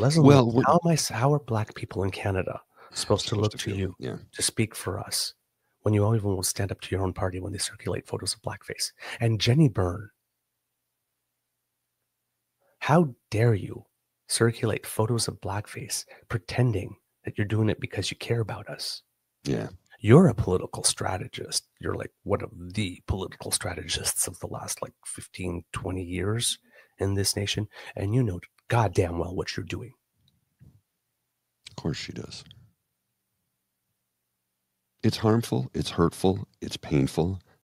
Leslie, Well, how am I? How are Black people in Canada supposed to look to feel- you Yeah. to speak for us when you even won't stand up to your own party when they circulate photos of blackface? And Jenny Byrne, how dare you circulate photos of blackface pretending that you're doing it because you care about us? Yeah. You're a political strategist. You're like one of the political strategists of the last like 15, 20 years in this nation. And you know goddamn well what you're doing. Of course she does. It's harmful, it's hurtful, it's painful.